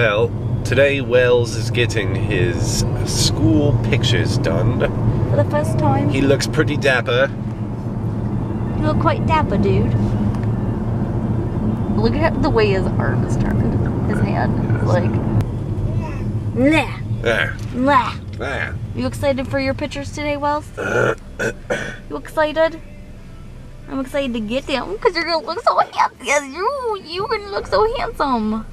Well, today Welles is getting his school pictures done. For the first time. He looks pretty dapper. You look quite dapper, dude. Look at the way his arm is turned. His hand. It's like. Nah. Nah. Nah. nah. You excited for your pictures today, Welles? you excited? I'm excited to get them because you're gonna look so handsome. Yes, you you gonna look so handsome.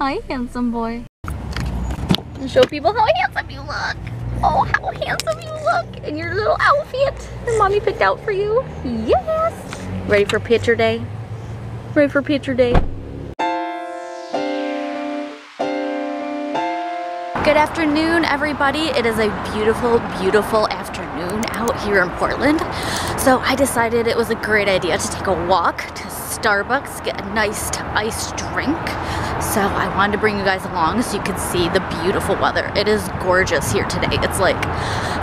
Hi, handsome boy. And show people how handsome you look. Oh, how handsome you look in your little outfit that mommy picked out for you. Yes. Ready for picture day? Ready for picture day? Good afternoon, everybody. It is a beautiful, beautiful afternoon out here in Portland. So I decided it was a great idea to take a walk to Starbucks, get a nice iced drink. So I wanted to bring you guys along so you can see the beautiful weather. It is gorgeous here today. It's like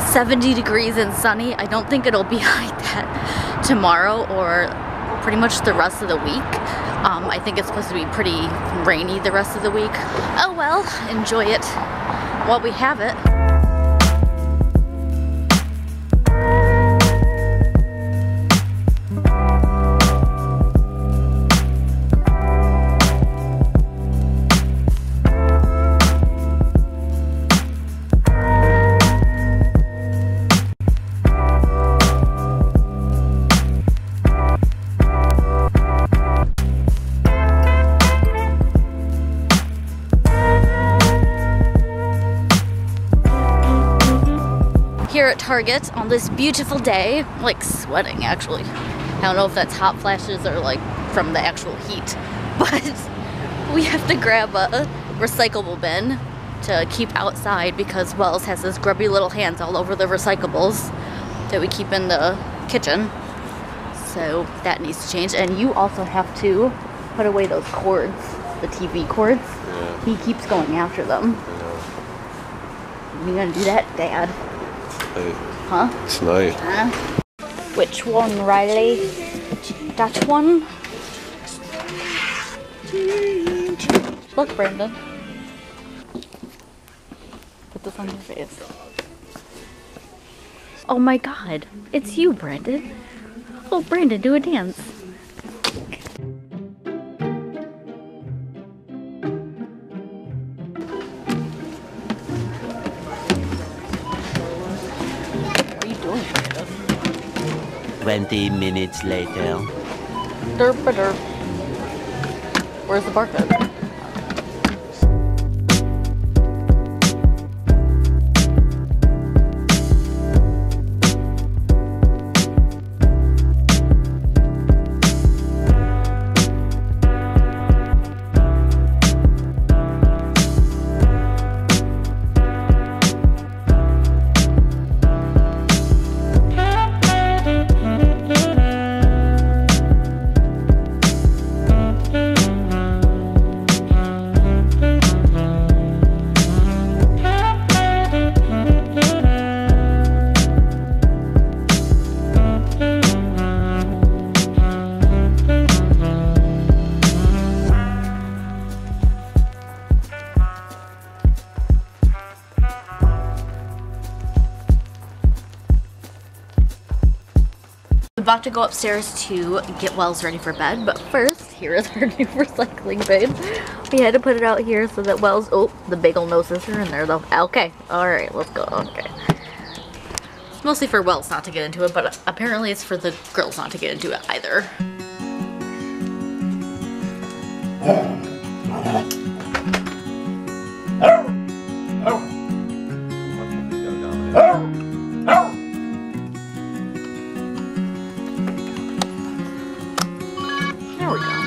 70 degrees and sunny. I don't think it'll be like that tomorrow or pretty much the rest of the week. Um, I think it's supposed to be pretty rainy the rest of the week. Oh well, enjoy it while we have it. Here at Target on this beautiful day. I'm like sweating actually. I don't know if that's hot flashes or like from the actual heat, but we have to grab a recyclable bin to keep outside because Welles has his grubby little hands all over the recyclables that we keep in the kitchen. So that needs to change. And you also have to put away those cords, the TV cords. Yeah. He keeps going after them. You gonna do that, Dad? Hey, Huh? it's nice. Huh? Which one, Riley? That one? Look, Brandon. Put this on your face. Oh my god, it's you, Brandon. Oh, Brandon, do a dance. 20 minutes later. Derp a derp. Where's the barcode? About to go upstairs to get Welles ready for bed, but first, here is our new recycling bin. We had to put it out here so that Welles, oh, the bagel noses are in there though. Okay, alright, let's go, okay. It's mostly for Welles not to get into it, but apparently it's for the girls not to get into it either. There we go.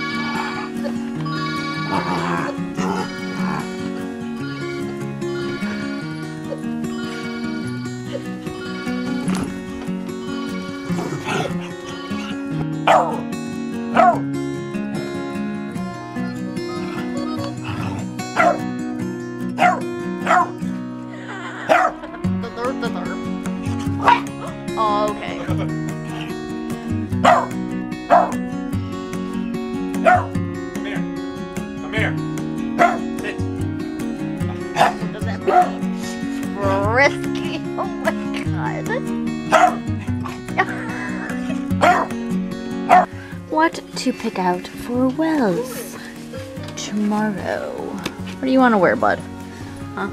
The third, the third. Oh, okay. god. what to pick out for Welles tomorrow? What do you want to wear, bud? Huh?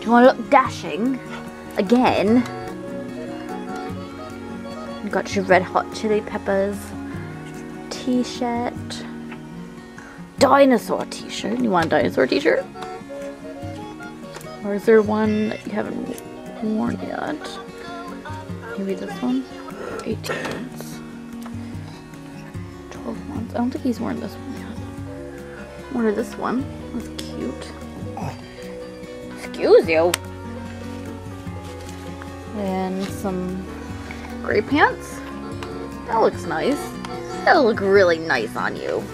Do you want to look dashing again? Got your red hot chili peppers t-shirt. Dinosaur t-shirt. You want a dinosaur t-shirt? Or is there one that you haven't worn yet? Maybe this one? 18 months. 12 months. I don't think he's worn this one yet. Is this one? That's cute. Excuse you. And some gray pants. That looks nice. That'll look really nice on you.